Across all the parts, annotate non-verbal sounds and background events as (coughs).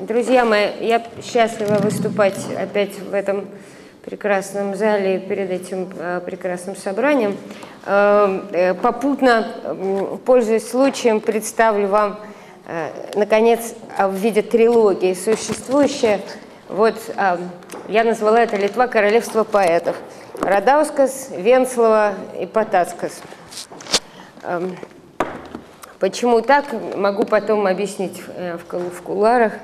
Друзья мои, я счастлива выступать опять в этом прекрасном зале перед этим э, прекрасным собранием. Э, э, попутно, пользуясь случаем, представлю вам, наконец, в виде трилогии существующее. Вот э, я назвала это «Литва. Королевство поэтов». Радаускас, Венслова и Потацкас. Эм, Почему так, могу потом объяснить э, в куларах.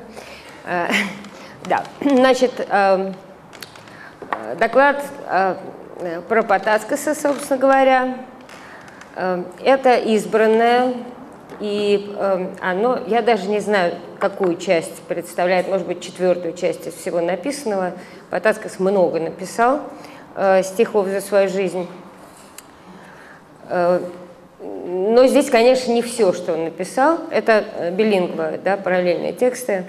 Э, (laughs) да, значит, э, доклад про Потаскаса, собственно говоря, это избранное, и оно, я даже не знаю, какую часть представляет, может быть, четвертую часть из всего написанного. Потаскас много написал стихов за свою жизнь. Но здесь, конечно, не все, что он написал. Это э, билингва, да, параллельные тексты.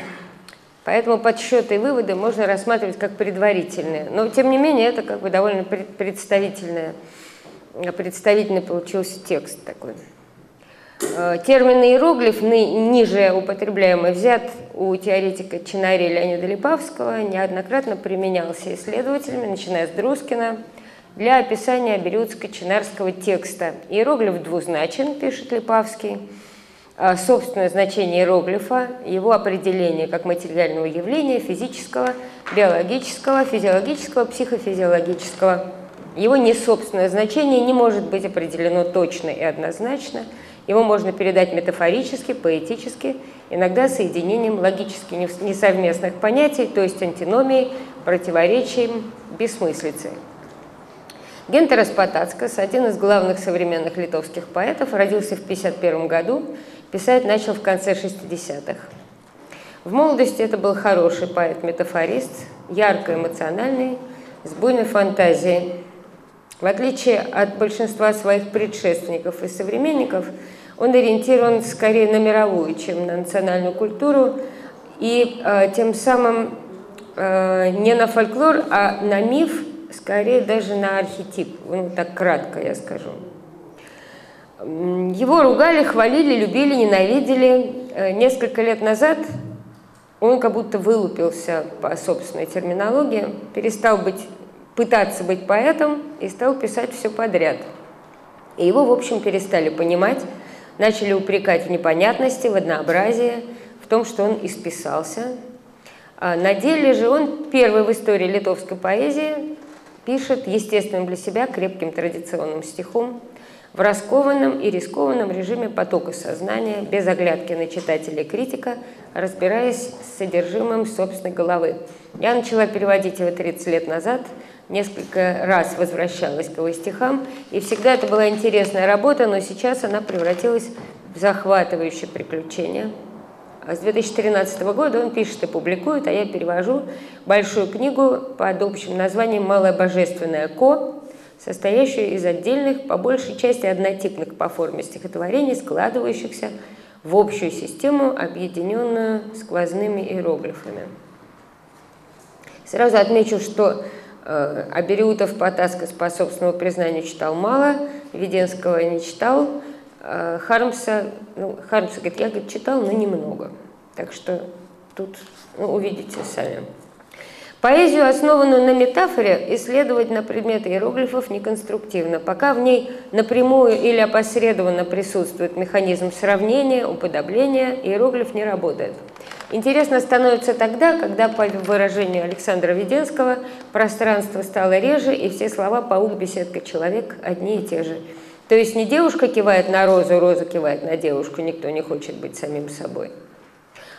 Поэтому подсчеты и выводы можно рассматривать как предварительные. Но, тем не менее, это как бы довольно представительный, представительный получился текст такой. Э, термин иероглиф, ниже употребляемый, взят у теоретика Чинари Леонида Липавского, неоднократно применялся исследователями, начиная с Друскина, для описания бериутско-чинарского текста. Иероглиф двузначен, пишет Липавский. А, собственное значение иероглифа, его определение как материального явления физического, биологического, физиологического, психофизиологического. Его несобственное значение не может быть определено точно и однозначно. Его можно передать метафорически, поэтически, иногда соединением логически несовместных понятий, то есть антиномией, противоречием, бессмыслицей. Гентерас Потацкас, один из главных современных литовских поэтов, родился в 1951 году, писать начал в конце 60-х. В молодости это был хороший поэт-метафорист, ярко эмоциональный, с буйной фантазией. В отличие от большинства своих предшественников и современников, он ориентирован скорее на мировую, чем на национальную культуру, и э, тем самым э, не на фольклор, а на миф скорее даже на архетип, ну, так кратко я скажу. Его ругали, хвалили, любили, ненавидели. Э, несколько лет назад он как будто вылупился по собственной терминологии, перестал быть, пытаться быть поэтом и стал писать все подряд. И его, в общем, перестали понимать, начали упрекать в непонятности, в однообразии, в том, что он исписался. А на деле же он первый в истории литовской поэзии пишет естественным для себя крепким традиционным стихом в раскованном и рискованном режиме потока сознания, без оглядки на читателя и критика, разбираясь с содержимым собственной головы. Я начала переводить его 30 лет назад, несколько раз возвращалась к его стихам, и всегда это была интересная работа, но сейчас она превратилась в захватывающее приключение – с 2013 года он пишет и публикует, а я перевожу большую книгу под общим названием «Малое божественное Ко», состоящую из отдельных, по большей части однотипных по форме стихотворений, складывающихся в общую систему, объединенную сквозными иероглифами. Сразу отмечу, что э, Абериутов Потаскас по собственному признанию читал мало, Веденского не читал, Хармса, ну, Хармса говорит, я говорит, читал, но немного. Так что тут ну, увидите сами. Поэзию, основанную на метафоре, исследовать на предмет иероглифов неконструктивно, пока в ней напрямую или опосредованно присутствует механизм сравнения, уподобления, иероглиф не работает. Интересно становится тогда, когда, по выражению Александра Веденского, пространство стало реже, и все слова «паук», «беседка», «человек» одни и те же – то есть не девушка кивает на розу, роза кивает на девушку, никто не хочет быть самим собой.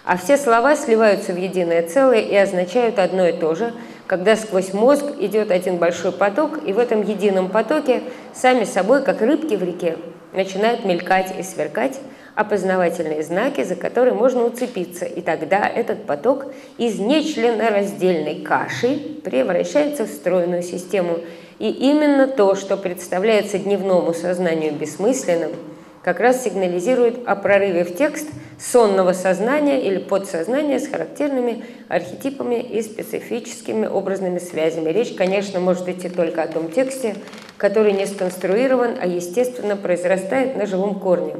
А все слова сливаются в единое целое и означают одно и то же, когда сквозь мозг идет один большой поток, и в этом едином потоке сами собой, как рыбки в реке, начинают мелькать и сверкать опознавательные знаки, за которые можно уцепиться, и тогда этот поток из нечленораздельной каши превращается в стройную систему – и именно то, что представляется дневному сознанию бессмысленным, как раз сигнализирует о прорыве в текст сонного сознания или подсознания с характерными архетипами и специфическими образными связями. Речь, конечно, может идти только о том тексте, который не сконструирован, а естественно произрастает на живом корне.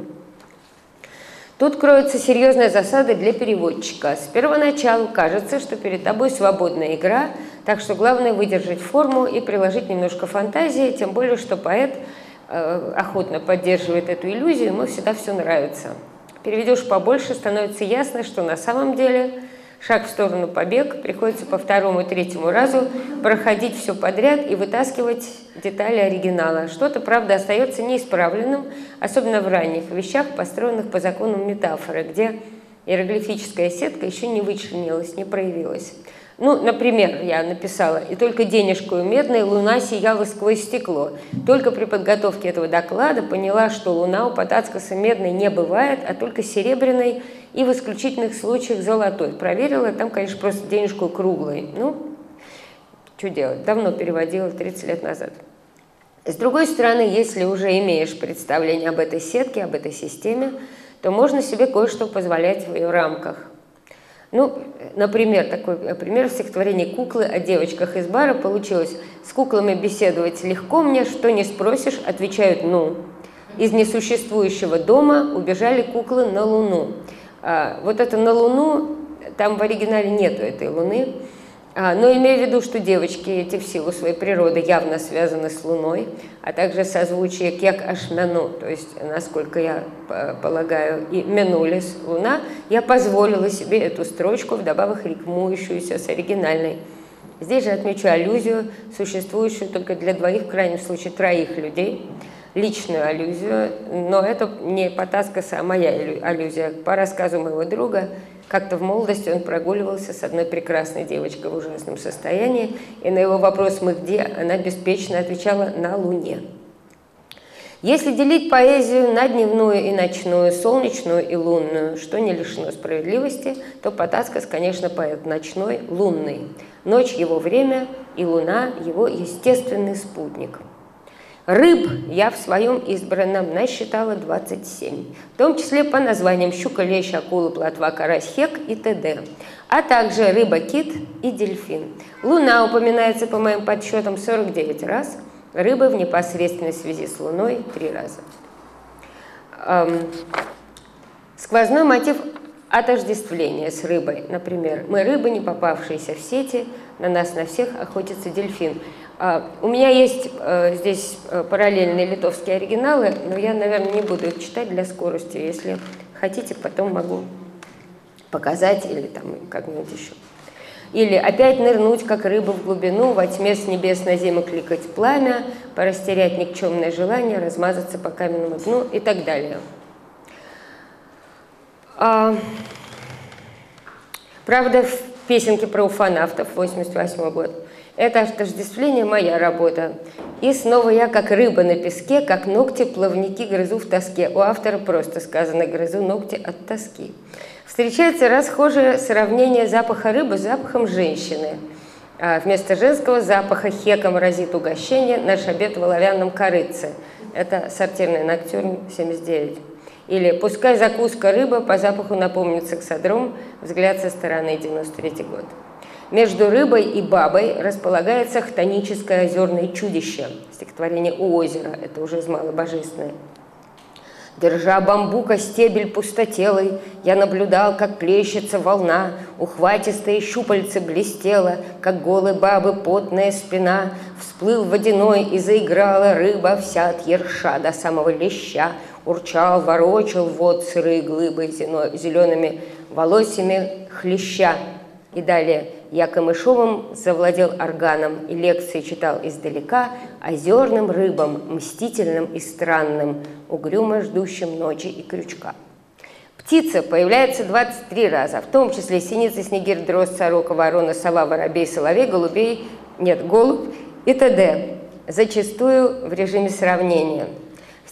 Тут кроются серьезные засады для переводчика. С первоначалу кажется, что перед тобой свободная игра, так что главное выдержать форму и приложить немножко фантазии, тем более, что поэт э, охотно поддерживает эту иллюзию, ему всегда все нравится. Переведешь побольше, становится ясно, что на самом деле шаг в сторону побег, приходится по второму и третьему разу проходить все подряд и вытаскивать детали оригинала. Что-то, правда, остается неисправленным, особенно в ранних вещах, построенных по закону метафоры, где иероглифическая сетка еще не вычленилась, не проявилась. Ну, например, я написала, и только денежку медной луна сияла сквозь стекло. Только при подготовке этого доклада поняла, что луна у Потацкаса медной не бывает, а только серебряной и в исключительных случаях золотой. Проверила, там, конечно, просто денежку круглой. Ну, что делать, давно переводила, 30 лет назад. С другой стороны, если уже имеешь представление об этой сетке, об этой системе, то можно себе кое-что позволять в ее рамках – ну, например, такой э, пример в стихотворении «Куклы» о девочках из бара получилось. «С куклами беседовать легко мне, что не спросишь, отвечают «ну». Из несуществующего дома убежали куклы на Луну». А, вот это «на Луну», там в оригинале нету этой Луны, а, но имея в виду, что девочки эти в силу своей природы явно связаны с Луной, а также созвучие кек ашмяну, то есть, насколько я полагаю, и менулис Луна, я позволила себе эту строчку вдобавок рифмующуюся с оригинальной. Здесь же отмечу аллюзию, существующую только для двоих, в крайнем случае троих людей, личную аллюзию, но это не Потаскаса, а моя аллюзия. По рассказу моего друга, как-то в молодости он прогуливался с одной прекрасной девочкой в ужасном состоянии, и на его вопрос «Мы где?» она беспечно отвечала «На Луне». Если делить поэзию на дневную и ночную, солнечную и лунную, что не лишено справедливости, то Потаскас, конечно, поэт ночной, лунный. Ночь – его время, и луна – его естественный спутник – Рыб я в своем избранном насчитала 27, в том числе по названиям щука, лещ, акула, плотва, карась, хек и т.д., а также рыба, кит и дельфин. Луна упоминается, по моим подсчетам, 49 раз, рыба в непосредственной связи с Луной – 3 раза. Эм, сквозной мотив отождествления с рыбой. Например, мы рыбы, не попавшиеся в сети, на нас на всех охотится дельфин – а, у меня есть э, здесь э, параллельные литовские оригиналы, но я, наверное, не буду их читать для скорости. Если хотите, потом могу показать или там как-нибудь еще. Или опять нырнуть, как рыба в глубину, во тьме с небес на землю кликать пламя, порастерять никчемное желание, размазаться по каменному дну и так далее. А, правда, в песенке про уфанавтов 88 год это отождествление моя работа. И снова я, как рыба на песке, как ногти плавники грызу в тоске. У автора просто сказано «грызу ногти от тоски». Встречается расхожее сравнение запаха рыбы с запахом женщины. А вместо женского запаха хеком разит угощение наш обед в оловянном корыце. Это сортирный ноктюрн 79. Или «Пускай закуска рыба по запаху напомнит сексодром, взгляд со стороны 93 год». Между рыбой и бабой располагается хтоническое озерное чудище. Стихотворение у озера, это уже из малобожественное. Держа бамбука стебель пустотелый, Я наблюдал, как плещется волна, Ухватистые щупальцы блестела, Как голой бабы потная спина. Всплыл водяной и заиграла рыба Вся от ерша до самого леща. Урчал, ворочал вод сырые глыбы Зелеными волосями хлеща. И далее я Камышовым завладел органом и лекции читал издалека озерным рыбам, мстительным и странным, угрюмо ждущим ночи и крючка. Птица появляется 23 раза, в том числе синица, снегирь, дрозд, сорока, ворона, сова, воробей, соловей, голубей, нет, голубь и т.д. Зачастую в режиме сравнения.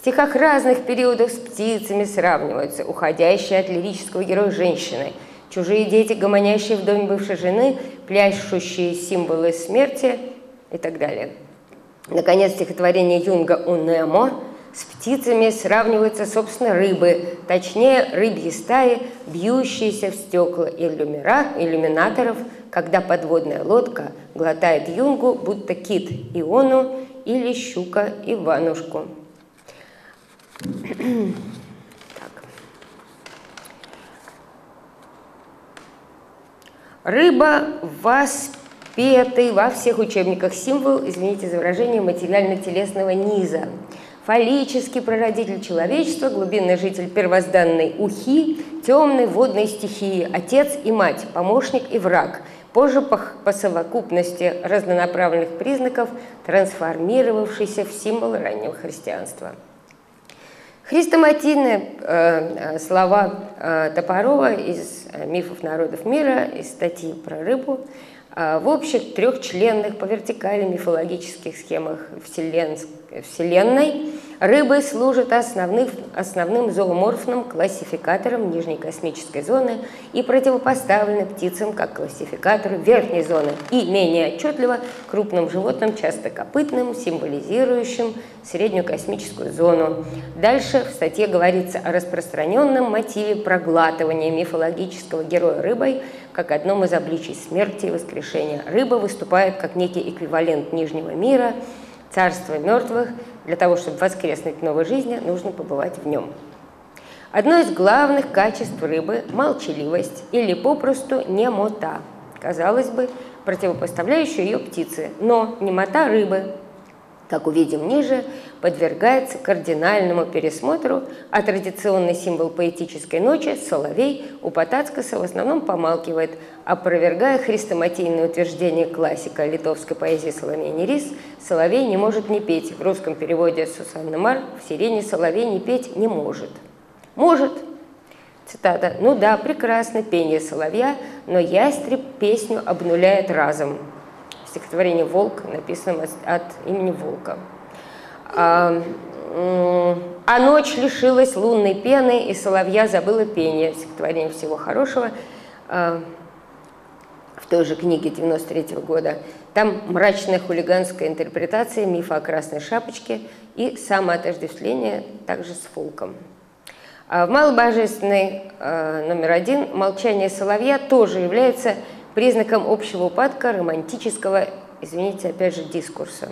Стихах разных периодов с птицами сравниваются уходящие от лирического героя женщины – чужие дети, гомонящие в доме бывшей жены, пляшущие символы смерти и так далее. Наконец, стихотворение Юнга «Унемо» с птицами сравниваются, собственно, рыбы, точнее, рыбьи стаи, бьющиеся в стекла иллюмира, иллюминаторов, когда подводная лодка глотает юнгу, будто кит Иону или щука Иванушку так. Рыба воспетый во всех учебниках символ, извините за выражение, материально-телесного низа. Фаллический прародитель человечества, глубинный житель первозданной Ухи, темной водной стихии, отец и мать, помощник и враг, позже по, по совокупности разнонаправленных признаков, трансформировавшийся в символ раннего христианства. Хрестоматийные э, слова э, Топорова из э, «Мифов народов мира», из статьи про рыбу, э, в общих трехчленных по вертикали мифологических схемах вселен... Вселенной рыбы служат основным, основным зооморфным классификатором нижней космической зоны и противопоставлены птицам как классификатору верхней зоны и менее отчетливо крупным животным, часто копытным, символизирующим среднюю космическую зону. Дальше в статье говорится о распространенном мотиве проглатывания мифологического героя рыбой как одном из обличий смерти и воскрешения. Рыба выступает как некий эквивалент Нижнего мира, царства мертвых. Для того, чтобы воскреснуть в новой жизни, нужно побывать в нем. Одно из главных качеств рыбы – молчаливость или попросту немота. Казалось бы, противопоставляющая ее птицы, но немота рыбы как увидим ниже, подвергается кардинальному пересмотру, а традиционный символ поэтической ночи, соловей, у Потацкаса в основном помалкивает, опровергая хрестоматийное утверждение классика литовской поэзии Соломей Нерис, соловей не может не петь. В русском переводе Сусанна Мар в сирене соловей не петь не может. Может, цитата, ну да, прекрасно пение соловья, но ястреб песню обнуляет разом стихотворение «Волк», написанном от имени Волка. А, а ночь лишилась лунной пены, и соловья забыла пение. Стихотворение «Всего хорошего» а, в той же книге 93 -го года. Там мрачная хулиганская интерпретация мифа о красной шапочке и самоотождествление также с фолком. А в «Малобожественной» номер один «Молчание соловья» тоже является признаком общего упадка романтического, извините, опять же, дискурса.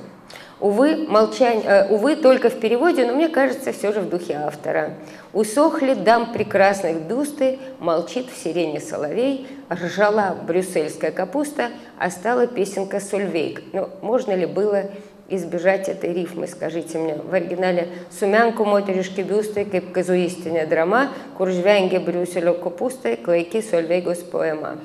Увы, молчание, э, увы, только в переводе, но мне кажется, все же в духе автора. «Усохли дам прекрасных бюсты, молчит в сирене соловей, ржала брюссельская капуста, а стала песенка Сольвейк». Ну, можно ли было избежать этой рифмы, скажите мне. В оригинале «Сумянку мотеришки бюсты, kaip казуистиня драма, куржвянге брюсселю капусты, клейки Сольвейгус поэма».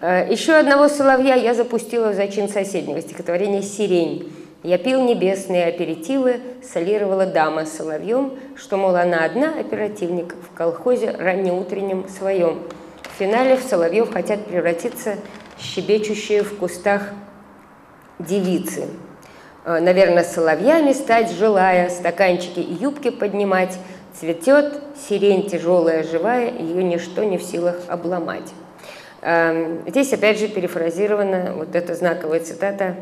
Э, Еще одного соловья я запустила в зачин соседнего стихотворения «Сирень». Я пил небесные аперитивы, солировала дама соловьем, что, мол, она одна оперативник в колхозе раннеутреннем своем. В финале в соловьев хотят превратиться щебечущие в кустах девицы. Э, наверное, соловьями стать желая, стаканчики и юбки поднимать, цветет сирень тяжелая, живая, ее ничто не в силах обломать. Эм, здесь опять же перефразирована вот эта знаковая цитата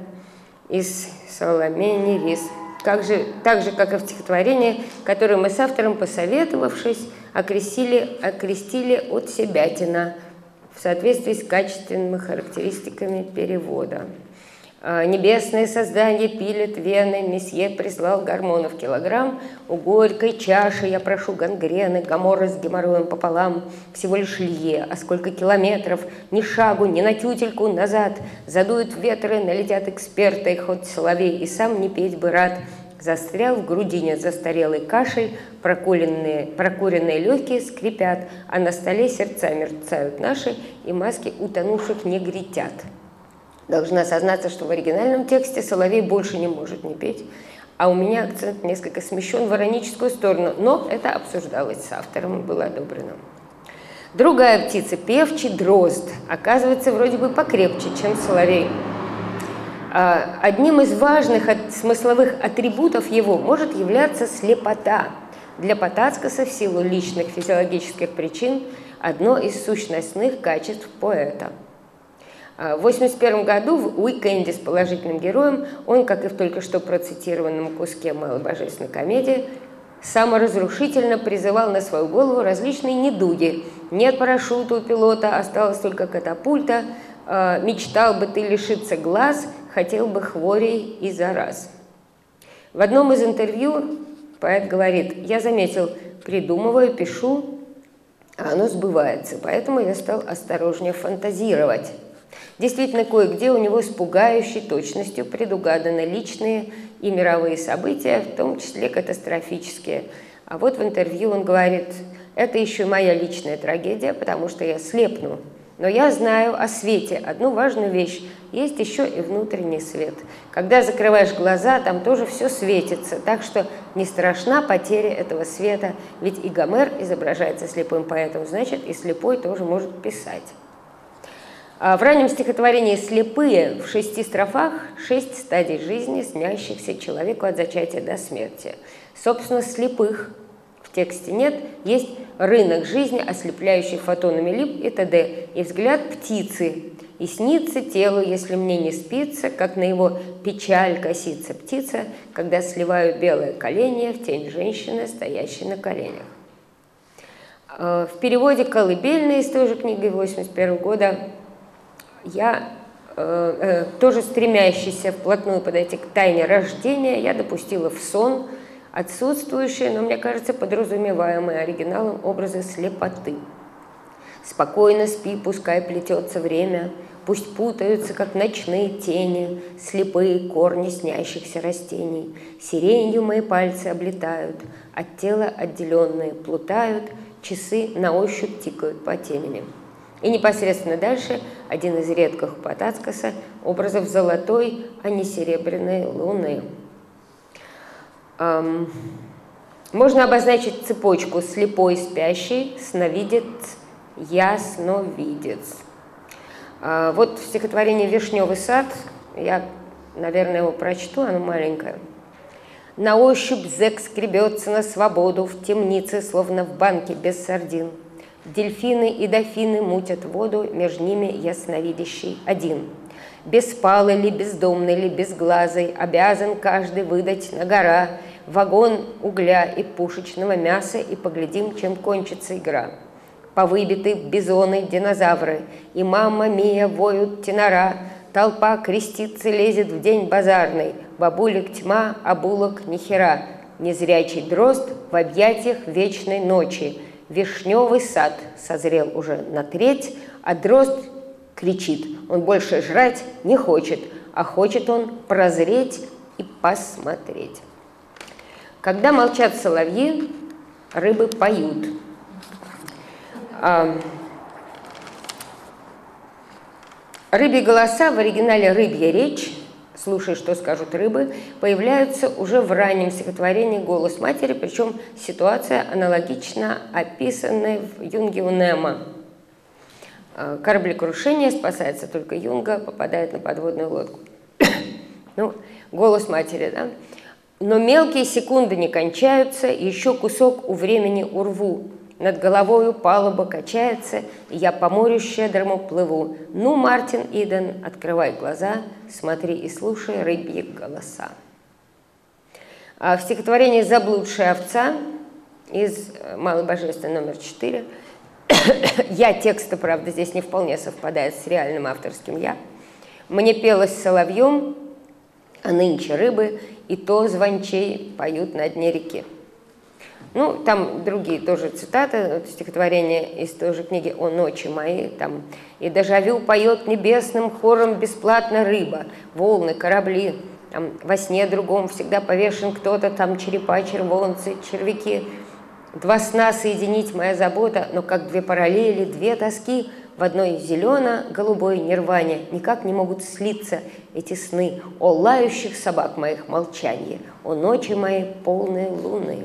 из Соломея Невис. Как же, так же, как и в стихотворении, которое мы с автором, посоветовавшись, окрестили, окрестили от себятина в соответствии с качественными характеристиками перевода. А, небесные создания пилят вены, месье прислал гормонов килограмм, у горькой чаши я прошу гангрены, гамора с геморроем пополам, всего лишь лье, а сколько километров, ни шагу, ни на тютельку назад, задуют ветры, налетят эксперты, хоть соловей и сам не петь бы рад, застрял в грудине застарелый кашель, прокуренные, прокуренные легкие скрипят, а на столе сердца мерцают наши, и маски утонувших не гретят. Должна сознаться, что в оригинальном тексте Соловей больше не может не петь, а у меня акцент несколько смещен в ироническую сторону, но это обсуждалось с автором и было одобрено. Другая птица, певчий дрозд, оказывается вроде бы покрепче, чем соловей. А, одним из важных смысловых атрибутов его может являться слепота. Для Потацкаса в силу личных физиологических причин одно из сущностных качеств поэта – в 1981 году в «Уикенде» с положительным героем он, как и в только что процитированном куске «Малой божественной комедии», саморазрушительно призывал на свою голову различные недуги. Нет парашюта у пилота, осталась только катапульта, а, мечтал бы ты лишиться глаз, хотел бы хворей и зараз. В одном из интервью поэт говорит, я заметил, придумываю, пишу, а оно сбывается, поэтому я стал осторожнее фантазировать. Действительно, кое-где у него с пугающей точностью предугаданы личные и мировые события, в том числе катастрофические. А вот в интервью он говорит, это еще моя личная трагедия, потому что я слепну. Но я знаю о свете одну важную вещь. Есть еще и внутренний свет. Когда закрываешь глаза, там тоже все светится. Так что не страшна потеря этого света. Ведь и Гомер изображается слепым поэтом, значит, и слепой тоже может писать. А в раннем стихотворении «Слепые» в шести строфах шесть стадий жизни, снящихся человеку от зачатия до смерти. Собственно, слепых в тексте нет, есть рынок жизни, ослепляющий фотонами лип и т.д. И взгляд птицы, и снится телу, если мне не спится, как на его печаль косится птица, когда сливают белое колени в тень женщины, стоящей на коленях. А, в переводе «Колыбельная» из той же книги 81 года я э, э, тоже стремящийся вплотную подойти к тайне рождения, я допустила в сон отсутствующие, но, мне кажется, подразумеваемые оригиналом образы слепоты. Спокойно спи, пускай плетется время, Пусть путаются, как ночные тени, Слепые корни снящихся растений. Сиренью мои пальцы облетают, От тела отделенные плутают, Часы на ощупь тикают по темени. И непосредственно дальше один из редких у Потацкаса образов золотой, а не серебряной луны. Эм, можно обозначить цепочку слепой спящий, сновидец, ясновидец. Э, вот в стихотворении «Вишневый сад», я, наверное, его прочту, оно маленькое. На ощупь зэк скребется на свободу в темнице, словно в банке без сардин – Дельфины и дофины мутят воду, между ними ясновидящий один. Беспалый ли, бездомный ли, безглазый, обязан каждый выдать на гора. Вагон угля и пушечного мяса, и поглядим, чем кончится игра. Повыбиты бизоны, динозавры, и мама Мия воют тенора, толпа крестится, лезет в день базарный, бабулек тьма, а булок нихера, незрячий дрозд в объятиях вечной ночи – Вишневый сад созрел уже на треть, а дрозд кричит. Он больше жрать не хочет, а хочет он прозреть и посмотреть. Когда молчат соловьи, рыбы поют. Рыбьи голоса в оригинале «рыбья речь» слушай, что скажут рыбы, появляются уже в раннем стихотворении «Голос матери», причем ситуация аналогично описанной в Юнге у Немо. А, кораблекрушение, спасается только Юнга, попадает на подводную лодку. (coughs) ну, голос матери, да? Но мелкие секунды не кончаются, еще кусок у времени урву. Над головою палуба качается, и я по морю щедрому плыву. Ну, Мартин Иден, открывай глаза, смотри и слушай рыбьи голоса. А в стихотворении «Заблудшая овца» из «Малой божественной» номер 4 (coughs) я текста, правда, здесь не вполне совпадает с реальным авторским «я». Мне пелось соловьем, а нынче рыбы и то звончей поют на дне реки. Ну, там другие тоже цитаты, стихотворения из той же книги «О ночи мои». Там «И дежавю поет небесным хором бесплатно рыба, волны, корабли». Там «Во сне другом всегда повешен кто-то, там черепа, червонцы, червяки». Два сна соединить моя забота, но как две параллели, две тоски в одной зелено-голубой нирване никак не могут слиться эти сны о лающих собак моих молчанье, о ночи моей полной луны.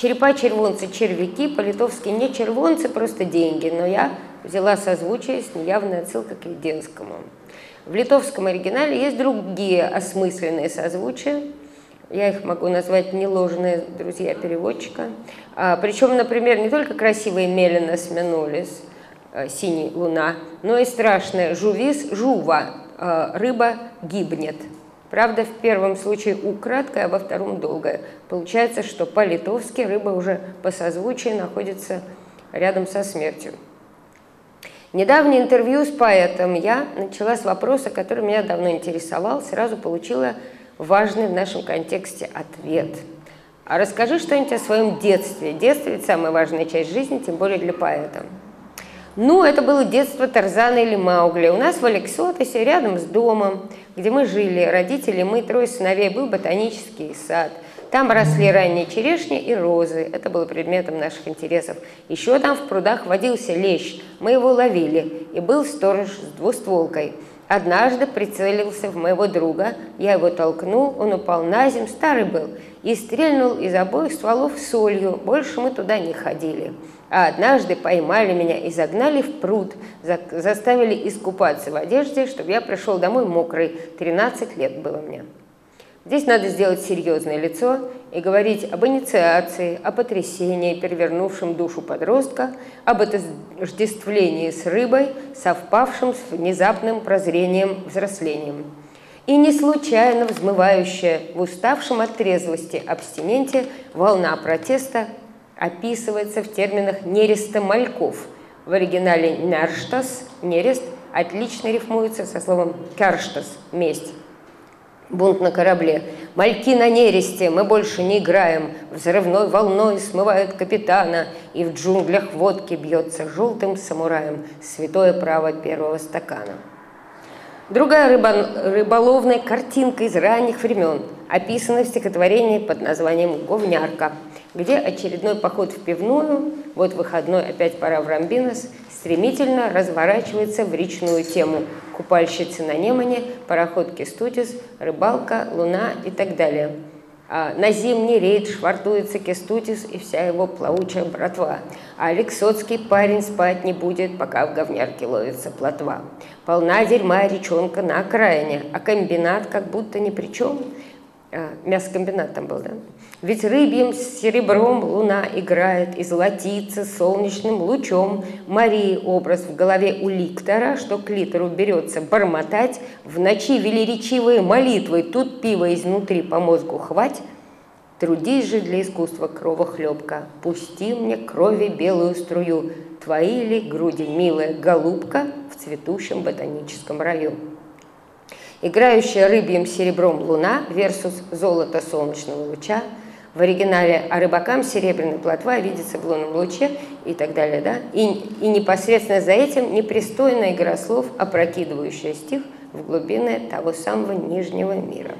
Черепа, червонцы, червяки, по-литовски не червонцы, просто деньги, но я взяла созвучие с неявной отсылкой к Веденскому. В литовском оригинале есть другие осмысленные созвучия, я их могу назвать неложные друзья переводчика. А, причем, например, не только красивые Мелина сменулись, а, синий луна, но и страшная жувис, жува, а, рыба гибнет. Правда, в первом случае У краткое, а во втором долгое. Получается, что по-литовски рыба уже по созвучию находится рядом со смертью. Недавнее интервью с поэтом я начала с вопроса, который меня давно интересовал, сразу получила важный в нашем контексте ответ. А расскажи что-нибудь о своем детстве. Детство – ведь самая важная часть жизни, тем более для поэта. Ну, это было детство Тарзана или Маугли. У нас в Алексотосе, рядом с домом, где мы жили, родители, мы, трое сыновей, был ботанический сад. Там росли ранние черешни и розы. Это было предметом наших интересов. Еще там в прудах водился лещ. Мы его ловили. И был сторож с двустволкой. Однажды прицелился в моего друга. Я его толкнул, он упал на землю, старый был, и стрельнул из обоих стволов солью. Больше мы туда не ходили. А однажды поймали меня и загнали в пруд, заставили искупаться в одежде, чтобы я пришел домой мокрый. 13 лет было мне. Здесь надо сделать серьезное лицо и говорить об инициации, о потрясении, перевернувшем душу подростка, об отождествлении с рыбой, совпавшем с внезапным прозрением взрослением. И не случайно взмывающая в уставшем от трезвости абстиненте волна протеста описывается в терминах нереста мальков. В оригинале «нерштас» – нерест отлично рифмуется со словом «керштас» – месть. Бунт на корабле. Мальки на нересте, мы больше не играем. Взрывной волной смывают капитана, И в джунглях водки бьется желтым самураем Святое право первого стакана. Другая рыба, рыболовная картинка из ранних времен описана в стихотворении под названием «Говнярка», где очередной поход в пивную, вот выходной опять пора в Рамбинос, стремительно разворачивается в речную тему купальщицы на Немане, пароход Кестутис, рыбалка, луна и так далее. А на зимний рейд швартуется Кестутис и вся его плавучая братва. А Алексоцкий парень спать не будет, пока в говнярке ловится плотва. Полна дерьма речонка на окраине, а комбинат как будто ни при чем. А, мясокомбинат там был, да? Ведь рыбьим серебром луна играет и золотится солнечным лучом. Марии образ в голове у ликтора, что к литеру берется бормотать. В ночи велеречивые молитвы, тут пиво изнутри по мозгу хвать. Трудись же для искусства кровохлебка, пусти мне крови белую струю, твои ли груди, милая голубка, в цветущем ботаническом раю. Играющая рыбьим серебром луна versus золото солнечного луча – в оригинале, а рыбакам серебряная плотва видится в лунном луче и так далее. Да? И, и непосредственно за этим непристойная игра слов, опрокидывающая стих в глубины того самого нижнего мира.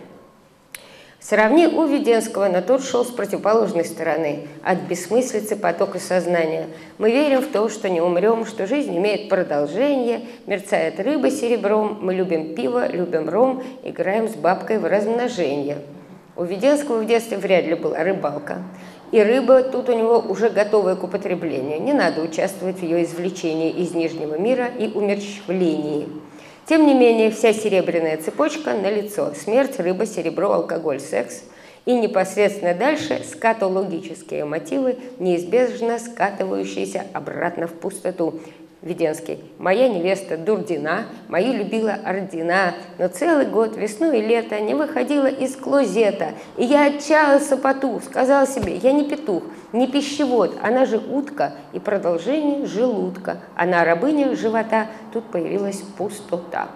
Сравни у Веденского, но тот шел с противоположной стороны, от бессмыслицы потока сознания. Мы верим в то, что не умрем, что жизнь имеет продолжение, мерцает рыба серебром, мы любим пиво, любим ром, играем с бабкой в размножение – у Веденского в детстве вряд ли была рыбалка. И рыба тут у него уже готовая к употреблению. Не надо участвовать в ее извлечении из Нижнего мира и умерщвлении. Тем не менее, вся серебряная цепочка на лицо: Смерть, рыба, серебро, алкоголь, секс. И непосредственно дальше скатологические мотивы, неизбежно скатывающиеся обратно в пустоту. Веденский. Моя невеста Дурдина, мою любила ордена, но целый год, весну и лето, не выходила из клозета. И я отчаялся поту, сказал себе, я не петух, не пищевод, она же утка и продолжение желудка. Она рабыня живота, тут появилась пустота.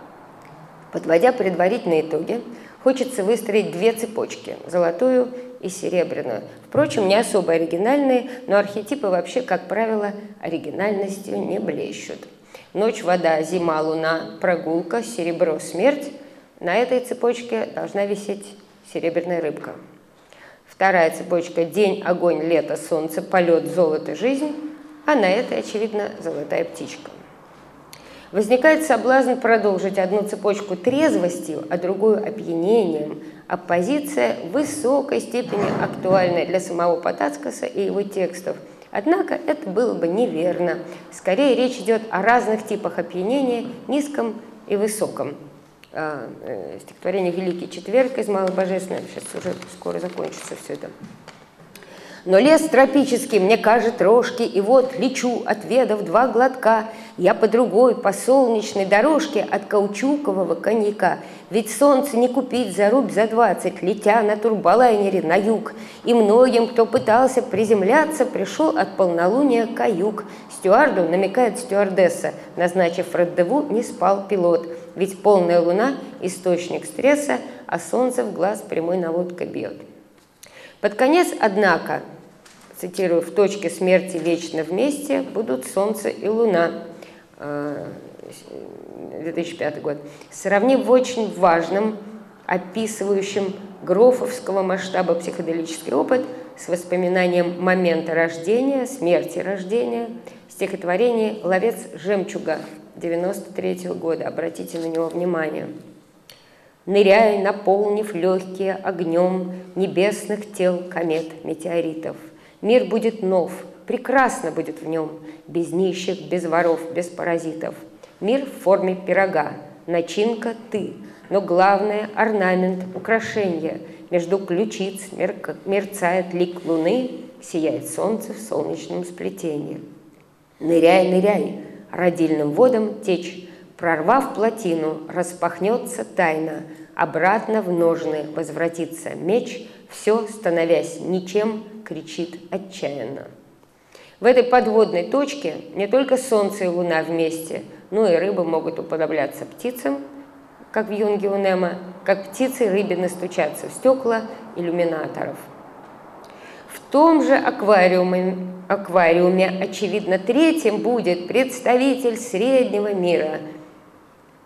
Подводя предварительные итоги, хочется выстроить две цепочки – золотую и серебряную. Впрочем, не особо оригинальные, но архетипы вообще, как правило, оригинальностью не блещут. Ночь, вода, зима, луна, прогулка, серебро, смерть. На этой цепочке должна висеть серебряная рыбка. Вторая цепочка – день, огонь, лето, солнце, полет, золото, жизнь. А на этой, очевидно, золотая птичка. Возникает соблазн продолжить одну цепочку трезвостью, а другую опьянением, оппозиция в высокой степени актуальна для самого Потацкаса и его текстов. Однако это было бы неверно. Скорее речь идет о разных типах опьянения, низком и высоком. А, э, стихотворение «Великий четверг» из Малобожественного, сейчас уже скоро закончится все это. Но лес тропический мне кажет рожки, И вот лечу, отведав два глотка, Я по другой, по солнечной дорожке От каучукового коньяка. Ведь солнце не купить за рубь за двадцать, Летя на турболайнере на юг. И многим, кто пытался приземляться, Пришел от полнолуния каюк. Стюарду намекает стюардесса, Назначив рандеву, не спал пилот. Ведь полная луна – источник стресса, А солнце в глаз прямой наводкой бьет. Под конец, однако, цитирую, «в точке смерти вечно вместе будут солнце и луна». 2005 год, сравнив в очень важном, описывающем грофовского масштаба психоделический опыт с воспоминанием момента рождения, смерти рождения, стихотворение «Ловец жемчуга» 93 -го года. Обратите на него внимание. Ныряй, наполнив легкие огнем небесных тел комет, метеоритов. Мир будет нов, прекрасно будет в нем, без нищих, без воров, без паразитов. Мир в форме пирога, начинка ты, но главное – орнамент, украшение. Между ключиц мерцает лик луны, сияет солнце в солнечном сплетении. Ныряй, ныряй, родильным водом течь, прорвав плотину, распахнется тайна, обратно в ножны возвратится меч, все, становясь ничем, кричит отчаянно. В этой подводной точке не только Солнце и Луна вместе, но и рыбы могут уподобляться птицам, как в юнге у Немо, как птицы рыбины стучатся в стекла иллюминаторов. В том же аквариуме, аквариуме, очевидно, третьим будет представитель среднего мира.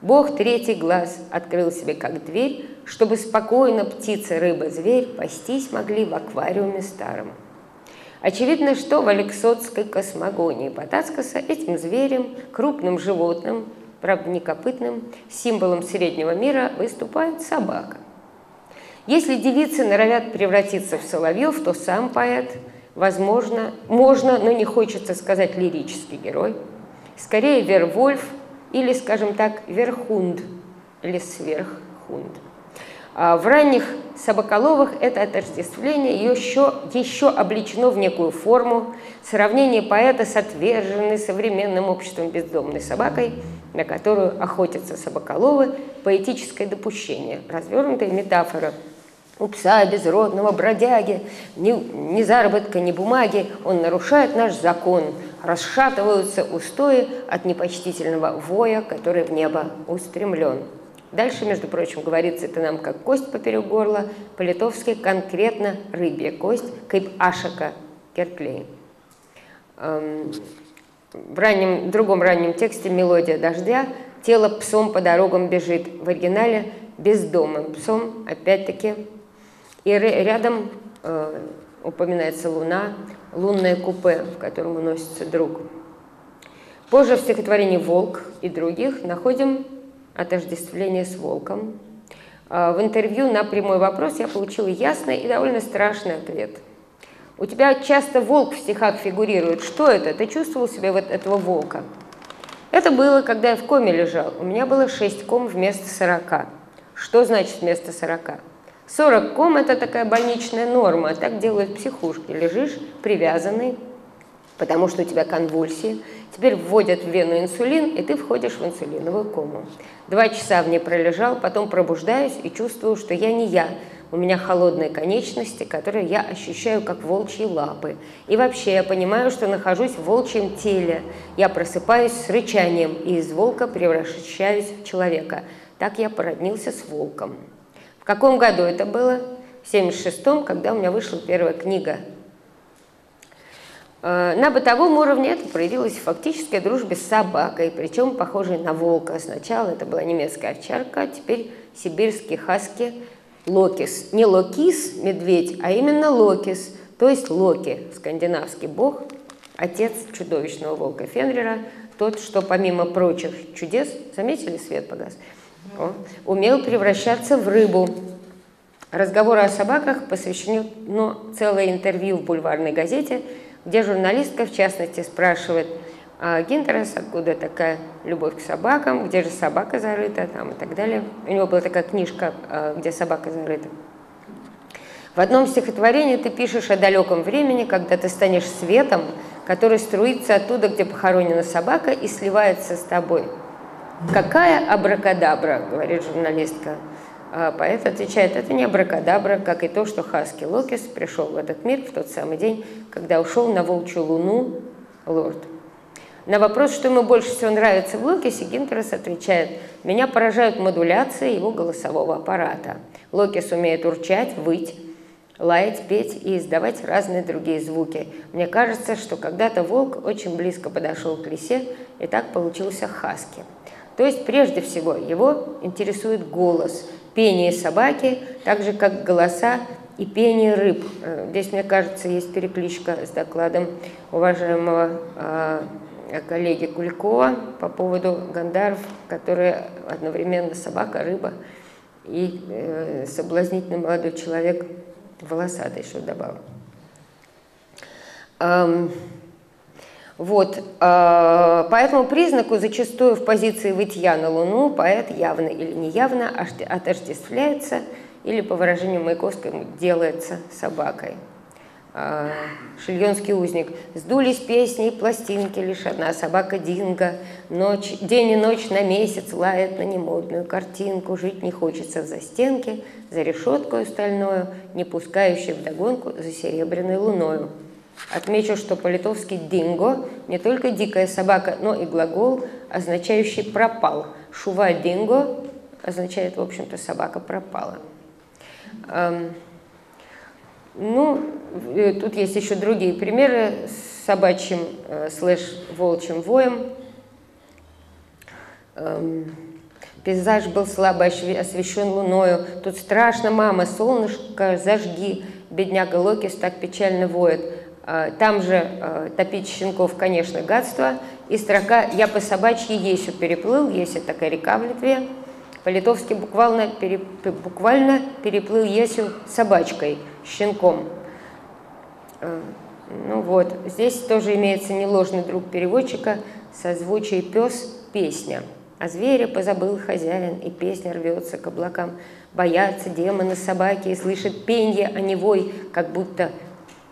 Бог третий глаз открыл себе как дверь, чтобы спокойно птица, рыба, зверь пастись могли в аквариуме старом. Очевидно, что в Алексотской космогонии Потацкаса этим зверем, крупным животным, правда не копытным, символом среднего мира выступает собака. Если девицы норовят превратиться в соловьев, то сам поэт, возможно, можно, но не хочется сказать лирический герой, скорее Вервольф или, скажем так, Верхунд или Сверххунд – а в ранних собаколовых это отождествление еще, еще обличено в некую форму, сравнение поэта с отверженной современным обществом бездомной собакой, на которую охотятся собаколовы, поэтическое допущение, развернутая метафора у пса безродного бродяги, ни, ни заработка, ни бумаги, он нарушает наш закон, расшатываются устои от непочтительного воя, который в небо устремлен. Дальше, между прочим, говорится это нам как кость поперек горла, по-литовски конкретно рыбья кость, kaip ашака кертлей. Эм, в раннем, другом раннем тексте «Мелодия дождя» тело псом по дорогам бежит. В оригинале «бездомным псом», опять-таки. И рядом э, упоминается луна, лунное купе, в котором уносится друг. Позже в стихотворении «Волк» и других находим отождествление с волком. А, в интервью на прямой вопрос я получила ясный и довольно страшный ответ. У тебя часто волк в стихах фигурирует. Что это? Ты чувствовал себя вот этого волка? Это было, когда я в коме лежал. У меня было 6 ком вместо 40. Что значит вместо 40? 40 ком – это такая больничная норма. Так делают психушки. Лежишь привязанный, потому что у тебя конвульсии. Теперь вводят в вену инсулин, и ты входишь в инсулиновую кому. Два часа в ней пролежал, потом пробуждаюсь и чувствую, что я не я. У меня холодные конечности, которые я ощущаю как волчьи лапы. И вообще я понимаю, что нахожусь в волчьем теле. Я просыпаюсь с рычанием и из волка превращаюсь в человека. Так я породнился с волком. Каком году это было? В 76-м, когда у меня вышла первая книга Э, на бытовом уровне это проявилось в фактической дружбе с собакой, причем похожей на волка. Сначала это была немецкая овчарка, а теперь сибирский хаски локис. Не локис, медведь, а именно локис, то есть Локи, скандинавский бог, отец чудовищного волка Фенрира, тот, что помимо прочих чудес, заметили, свет погас, Умел превращаться в рыбу. Разговору о собаках посвящено целое интервью в бульварной газете – где журналистка, в частности, спрашивает а Гинтарас, откуда такая любовь к собакам, где же собака зарыта, там и так далее. У него была такая книжка, а, где собака зарыта. В одном стихотворении ты пишешь о далеком времени, когда ты станешь светом, который струится оттуда, где похоронена собака, и сливается с тобой. «Какая абракадабра?» – говорит журналистка. А поэт отвечает, это не абракадабра, как и то, что Хаски Локис пришел в этот мир в тот самый день, когда ушел на волчью луну лорд. На вопрос, что ему больше всего нравится в Локисе, Гинтерес отвечает, меня поражают модуляции его голосового аппарата. Локис умеет урчать, выть, лаять, петь и издавать разные другие звуки. Мне кажется, что когда-то волк очень близко подошел к лисе, и так получился хаски. То есть прежде всего его интересует голос, пение собаки, так же как голоса и пение рыб. Э, здесь, мне кажется, есть перекличка с докладом уважаемого э, коллеги Куликова по поводу гандаров, которые одновременно собака, рыба и э, соблазнительный молодой человек волосатый, что добавил. Эм, вот, э, по этому признаку зачастую в позиции вытья на Луну поэт явно или неявно отождествляется или, по выражению Маяковского, делается собакой. А, Шильонский узник. Сдулись песни и пластинки, лишь одна собака Динго. Ночь, день и ночь на месяц лает на немодную картинку. Жить не хочется в застенке, за решеткою стальною, не пускающей вдогонку за серебряной луною. Отмечу, что по-литовски «динго» не только дикая собака, но и глагол, означающий «пропал». «Шува динго» означает, в общем-то, «собака пропала». Ну, э, тут есть еще другие примеры с собачьим э, слэш-волчьим воем. Эм, пейзаж был слабо освещен луною. Тут страшно, мама, солнышко, зажги. Бедняга Локис так печально воет. Э, там же э, топить щенков, конечно, гадство. И строка «Я по собачьи Есю переплыл». Есть такая река в Литве. По-литовски буквально, пере, буквально переплыл Есю собачкой, щенком. Э, ну вот, здесь тоже имеется неложный друг переводчика, созвучие пес – песня. А зверя позабыл хозяин, и песня рвется к облакам. Боятся демоны собаки и слышат пенье, а не вой, как будто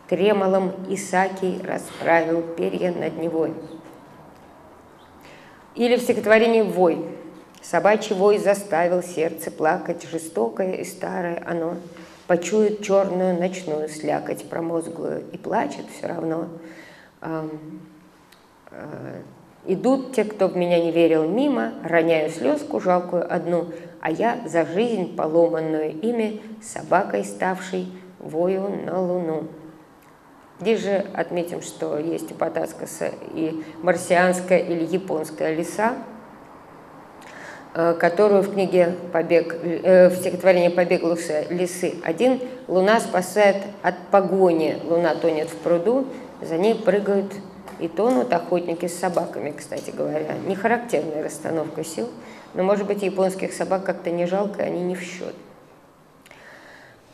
тремолом Исакий расправил перья над Невой. Или в стихотворении «Вой». Собачий вой заставил сердце плакать, жестокое и старое оно. Почует черную ночную слякоть промозглую и плачет все равно. Э, идут те, кто в меня не верил, мимо, роняю слезку жалкую одну, а я за жизнь, поломанную ими, собакой ставшей, вою на луну. Здесь же отметим, что есть у Потаскаса и марсианская или японская леса, Э, которую в книге «Побег», э, в стихотворении «Побег лисы» один «Луна спасает от погони, луна тонет в пруду, за ней прыгают и тонут охотники с собаками, кстати говоря. Не характерная расстановка сил, но, может быть, японских собак как-то не жалко, они не в счет.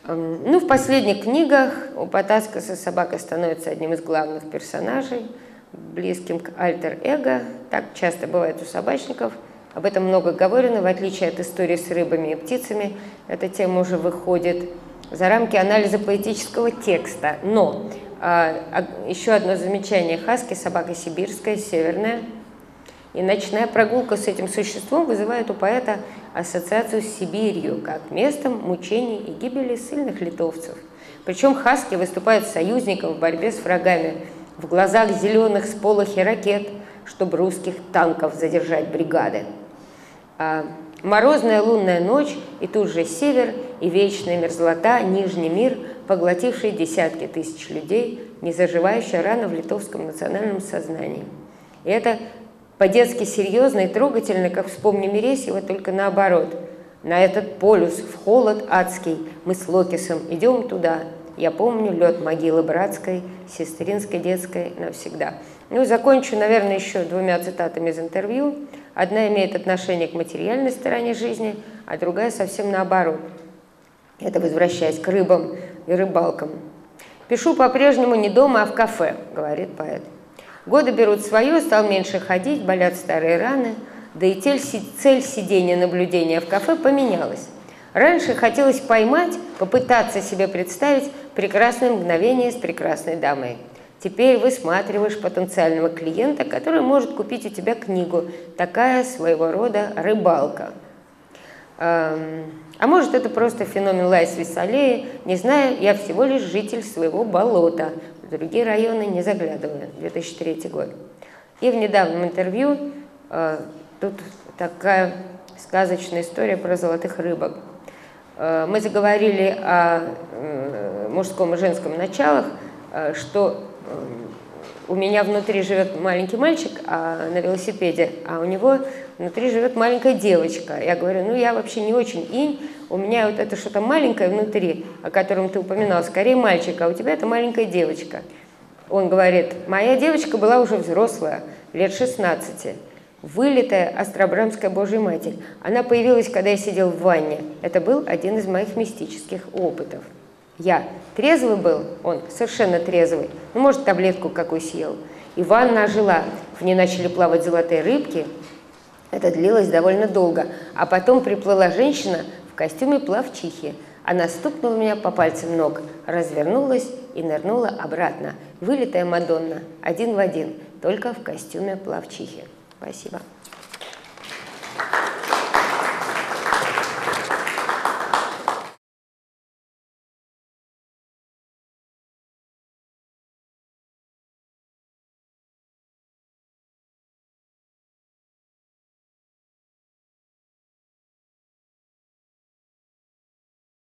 Эм, ну, в последних книгах у Потаскаса собака становится одним из главных персонажей, близким к альтер-эго. Так часто бывает у собачников – об этом много говорено, в отличие от истории с рыбами и птицами. Эта тема уже выходит за рамки анализа поэтического текста. Но а, а, еще одно замечание. Хаски – собака сибирская, северная. И ночная прогулка с этим существом вызывает у поэта ассоциацию с Сибирью, как местом мучений и гибели сильных литовцев. Причем хаски выступают союзником в борьбе с врагами. В глазах зеленых сполохи ракет, чтобы русских танков задержать бригады. А, морозная лунная ночь, и тут же север, и вечная мерзлота, нижний мир, поглотивший десятки тысяч людей, не заживающая рана в литовском национальном сознании. И это по-детски серьезно и трогательно, как вспомни Мересьева, только наоборот. На этот полюс, в холод адский, мы с Локисом идем туда. Я помню лед могилы братской, сестринской, детской навсегда. Ну, закончу, наверное, еще двумя цитатами из интервью. Одна имеет отношение к материальной стороне жизни, а другая совсем наоборот. Это возвращаясь к рыбам и рыбалкам. «Пишу по-прежнему не дома, а в кафе», — говорит поэт. Годы берут свое, стал меньше ходить, болят старые раны, да и цель, сидения наблюдения в кафе поменялась. Раньше хотелось поймать, попытаться себе представить прекрасное мгновение с прекрасной дамой – Теперь высматриваешь потенциального клиента, который может купить у тебя книгу. Такая своего рода рыбалка. А может, это просто феномен Лайсвес-алеи. Не знаю, я всего лишь житель своего болота. Другие районы не заглядываю. 2003 год. И в недавнем интервью а, тут такая сказочная история про золотых рыбок. А, мы заговорили о мужском и женском началах, что у меня внутри живет маленький мальчик а, на велосипеде, а у него внутри живет маленькая девочка. Я говорю, ну я вообще не очень инь, у меня вот это что-то маленькое внутри, о котором ты упоминал, скорее мальчик, а у тебя это маленькая девочка. Он говорит, моя девочка была уже взрослая, лет 16, вылитая Остробрамская Божья Матерь. Она появилась, когда я сидел в ванне. Это был один из моих мистических опытов. Я трезвый был, он совершенно трезвый, ну, может, таблетку какую съел. И ванна ожила, в ней начали плавать золотые рыбки. Это длилось довольно долго. А потом приплыла женщина в костюме плавчихи. Она стукнула меня по пальцам ног, развернулась и нырнула обратно. Вылитая Мадонна, один в один, только в костюме плавчихи. Спасибо.